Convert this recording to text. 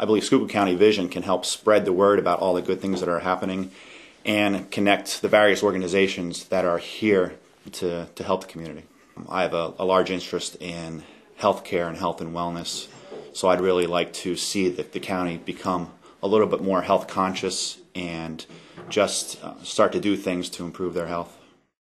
I believe Schuylkill County Vision can help spread the word about all the good things that are happening and connect the various organizations that are here to, to help the community. I have a, a large interest in healthcare and health and wellness, so I'd really like to see that the county become a little bit more health conscious and just uh, start to do things to improve their health.